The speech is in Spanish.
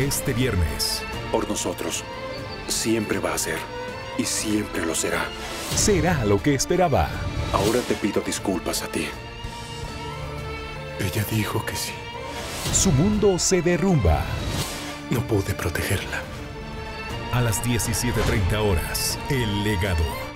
Este viernes. Por nosotros. Siempre va a ser. Y siempre lo será. Será lo que esperaba. Ahora te pido disculpas a ti. Ella dijo que sí. Su mundo se derrumba. No pude protegerla. A las 17.30 horas, El Legado.